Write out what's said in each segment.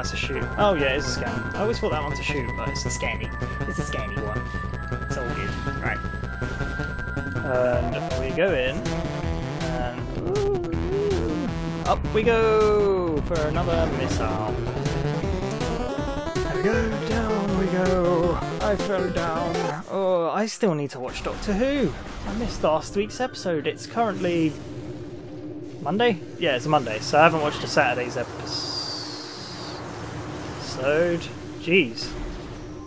that's a shoot. Oh yeah, it's a scan. I always thought that one's a shoot, but it's a scanny. It's a scanny one. It's all good. Right. And we go in, and up we go for another missile. There we go, down we go. I fell down. Oh, I still need to watch Doctor Who. I missed last week's episode. It's currently Monday? Yeah, it's a Monday, so I haven't watched a Saturday's episode. Jeez.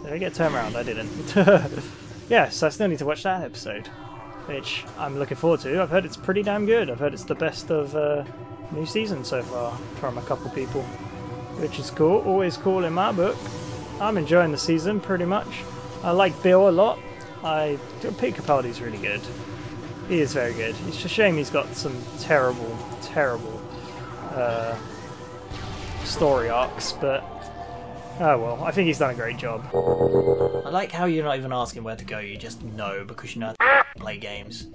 Did I get turned around? I didn't. yeah, so I still need to watch that episode, which I'm looking forward to. I've heard it's pretty damn good. I've heard it's the best of uh, new season so far from a couple people, which is cool. Always cool in my book. I'm enjoying the season pretty much. I like Bill a lot. I Pete Capaldi's really good. He is very good. It's a shame he's got some terrible, terrible uh, story arcs, but oh well. I think he's done a great job. I like how you're not even asking where to go. You just know because you know how to play games.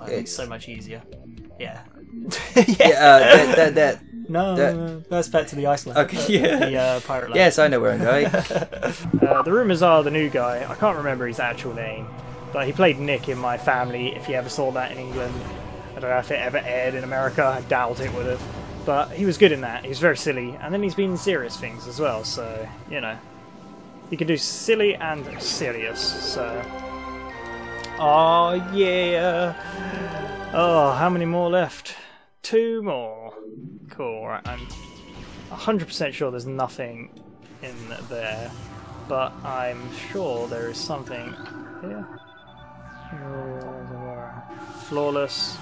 I think it's so much easier. Yeah. Yeah, uh, that, that, that. No, That- no, no, that's back to the Iceland. Okay, uh, yeah. The uh, pirate. Land. Yes, I know where I'm going. Uh, the rumours are the new guy. I can't remember his actual name, but he played Nick in My Family. If you ever saw that in England, I don't know if it ever aired in America. I doubt it would have. But he was good in that. He was very silly, and then he's been serious things as well. So you know, he can do silly and serious. So, oh yeah. Oh, how many more left? Two more. Cool. Right, I'm 100% sure there's nothing in there, but I'm sure there is something here. Flawless.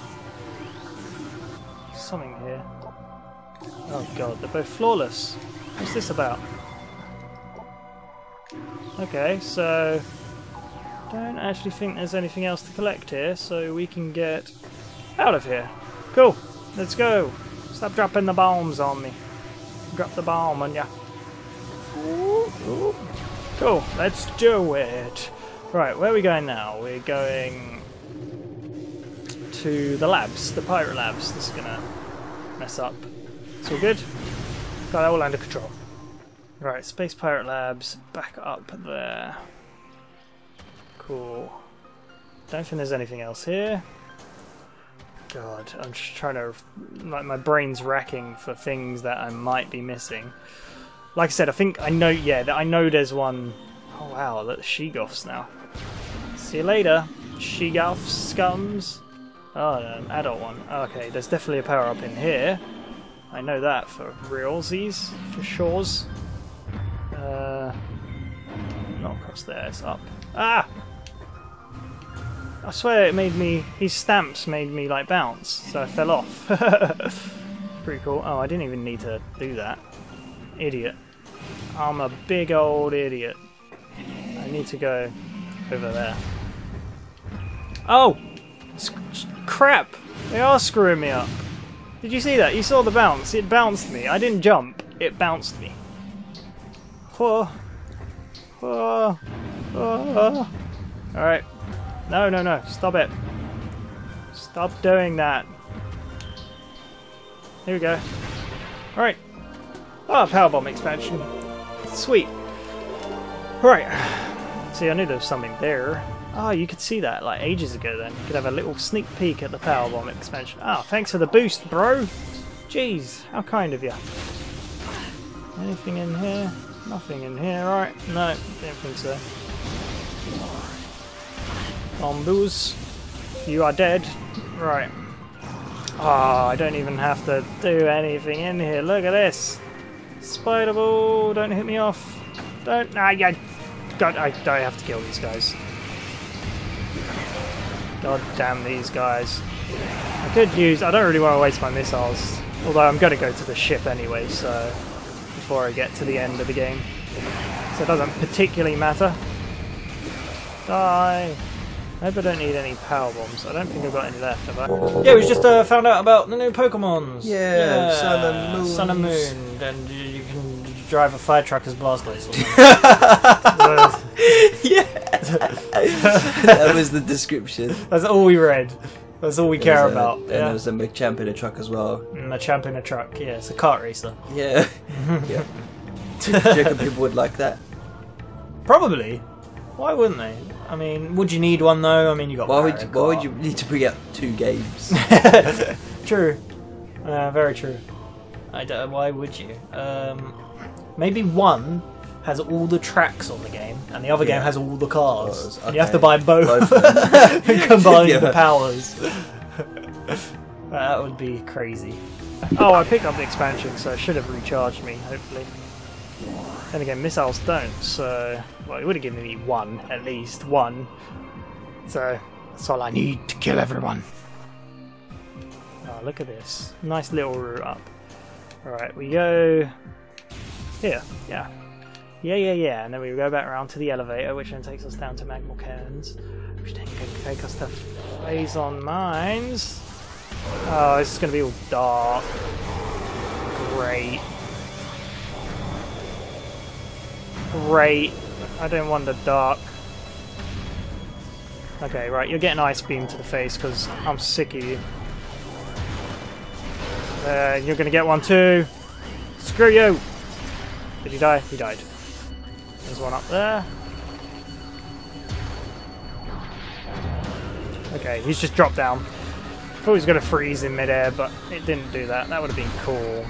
Something here. Oh god, they're both flawless. What's this about? Okay, so don't actually think there's anything else to collect here, so we can get out of here. Cool, let's go. Stop dropping the bombs on me. Drop the bomb on ya. Cool, let's do it. Right, where are we going now? We're going to the labs, the pirate labs. This is gonna mess up. It's all good. Got it all under control. Right, Space Pirate Labs, back up there. Cool. Don't think there's anything else here. God, I'm just trying to. Like, my brain's racking for things that I might be missing. Like I said, I think I know. Yeah, I know there's one oh wow, that's Sheegoths now. See you later, Sheegoth scums. Oh, an adult one. Okay, there's definitely a power up in here. I know that for realsies, for shores. Uh, not across there, it's up. Ah! I swear it made me. His stamps made me like bounce, so I fell off. Pretty cool. Oh, I didn't even need to do that. Idiot. I'm a big old idiot. I need to go over there. Oh! S- s- crap! They are screwing me up. Did you see that? You saw the bounce. It bounced me. I didn't jump. It bounced me. Whoa. Whoa. Whoa. Alright. No, no, no. Stop it. Stop doing that. Here we go. Alright. Ah, powerbomb expansion. Sweet. All right. See, I knew there was something there. Oh, you could see that like ages ago then. You could have a little sneak peek at the power bomb expansion. Ah, thanks for the boost, bro. Jeez, how kind of you. Anything in here? Nothing in here, right? No, didn't think so. Bombus, you are dead. Right. Ah, I don't even have to do anything in here. Look at this. Spider ball, don't hit me off. Don't. Ah, yeah. God, I, I have to kill these guys. God damn these guys. I could use. I don't really want to waste my missiles. Although I'm going to go to the ship anyway, so. Before I get to the end of the game. So it doesn't particularly matter. Die. I hope I don't need any power bombs. I don't think I've got any left, have I? Yeah, we just uh, found out about the new Pokemons. Yeah, Sun and Moon. Sun and Moon, and you, you can drive a fire truck as Blastoise. Yeah. that was the description. That's all we read. That's all we care a- about. And Yeah. there was a Machamp in a truck as well. Mm, a champ in a truck. Yeah, it's a kart racer. Yeah. yeah. Do you reckon people would like that? Probably. Why wouldn't they? I mean, would you need one though? I mean, you got. Why would you, why would you need to bring out two games? true. Uh, very true. I don't, why would you? Um, maybe one has all the tracks on the game, and the other game has all the cars, Cars, and you have to okay. buy both, Both of them. and combine the powers. that would be crazy. Oh, I picked up the expansion, so it should have recharged me, hopefully. And again, missiles don't, so... Well, it would have given me one, at least, one. So, that's all I need to kill everyone. Oh, look at this. Nice little route up. Alright, we go... Here, yeah. Yeah, yeah, yeah, and then we go back around to the elevator, which then takes us down to Magmoor Caverns, which then can take us to Phazon Mines. Oh, this is going to be all dark. Great. Great. I don't want the dark. Okay, right, you're getting ice beam to the face because I'm sick of you. Uh, you're gonna get one too. Screw you! Did he die? He died. There's one up there. Okay, he's just dropped down. Thought he was gonna freeze in midair, but it didn't do that. That would have been cool.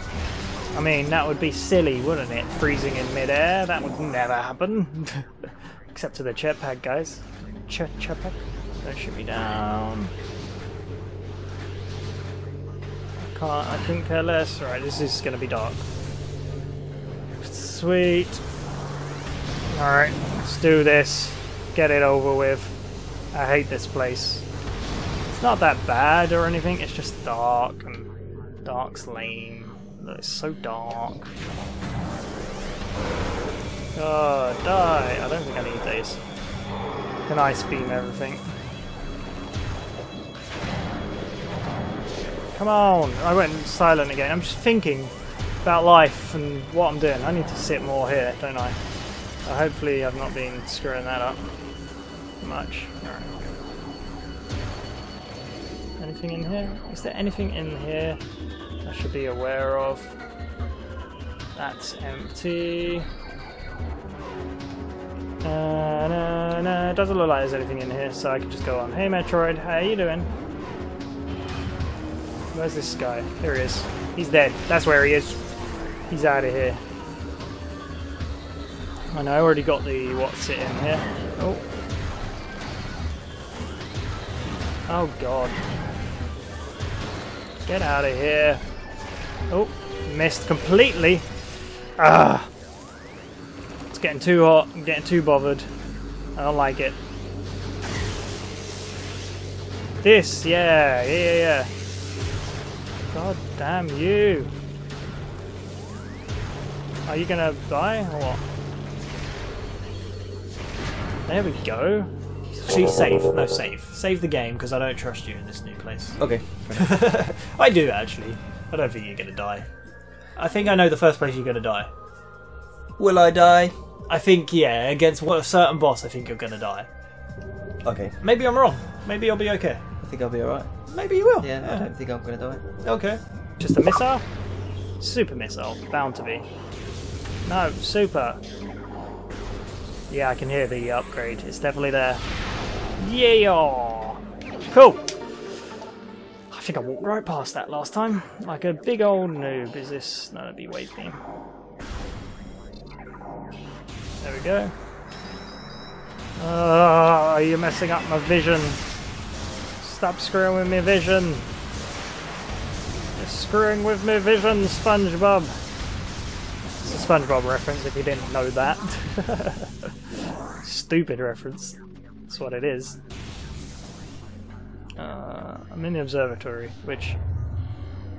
I mean, that would be silly, wouldn't it? Freezing in midair? That would never happen. Except to the jetpack guys. Ch jetpack? Don't shoot me down. I can't, I couldn't care less. Right, this is gonna be dark. Sweet. Alright, let's do this. Get it over with. I hate this place. It's not that bad or anything, it's just dark and dark's lame. It's so dark. Oh, die! I don't think I need these. Can ice beam everything? Come on! I went silent again. I'm just thinking about life and what I'm doing. I need to sit more here, don't I? Uh, hopefully I've not been screwing that up much. Alright. Anything in here? Is there anything in here I should be aware of? That's empty. Uh, no, no, it doesn't look like there's anything in here, so I can just go on. Hey Metroid, how you doing? Where's this guy? There he is. He's dead. That's where he is. He's out of here. I know I already got the what's it in here. Oh. Oh god. Get out of here. Oh, missed completely. Ah. It's getting too hot. I'm getting too bothered. I don't like it. This, yeah, yeah, yeah, yeah. God damn you. Are you gonna die or what? There we go. Actually, oh. save. No, save. Save the game because I don't trust you in this new place. Okay. I do actually. I don't think you're gonna die. I think I know the first place you're gonna die. Will I die? I think yeah, against what a certain boss, I think you're gonna die. Okay. Maybe I'm wrong. Maybe I'll be okay. I think I'll be alright. Maybe you will. Yeah, I don't think I'm gonna die. Okay. Just a missile? Super missile. Bound to be. No, super. Yeah, I can hear the upgrade. It's definitely there. Yeah! Cool! I think I walked right past that last time. Like a big old noob. Is this... No, that'd be wave beam. There we go. Ah, oh, you're messing up my vision. Stop screwing with my vision. You're screwing with my vision, SpongeBob. SpongeBob reference if you didn't know that. Stupid reference. That's what it is. Uh, I'm in the observatory, which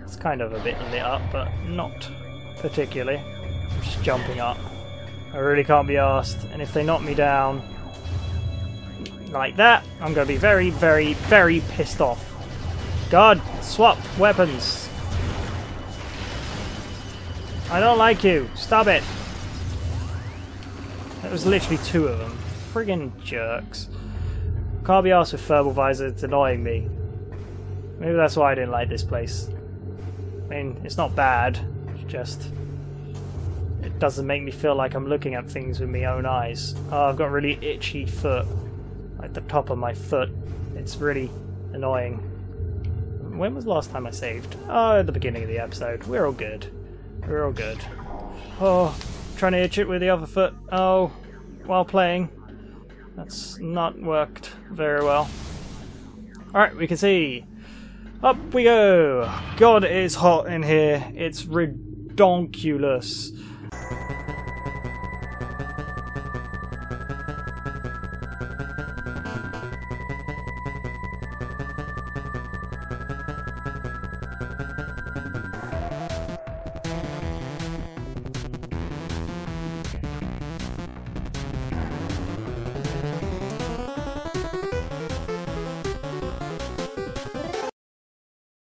is kind of a bit lit up, but not particularly. I'm just jumping up. I really can't be asked, and if they knock me down like that, I'm going to be very, very, very pissed off. Guard, swap weapons. I don't like you. Stop it. It was literally two of them. Friggin' jerks. Can't be asked with thermal visor. It's annoying me. Maybe that's why I didn't like this place. I mean, it's not bad. It's just... It doesn't make me feel like I'm looking at things with my own eyes. Oh, I've got a really itchy foot. Like the top of my foot. It's really annoying. When was the last time I saved? Oh, at the beginning of the episode. We're all good. We're all good. Oh, trying to itch it with the other foot. Oh, while playing. That's not worked very well. Alright, we can see. Up we go! God, it is hot in here. It's redonkulous.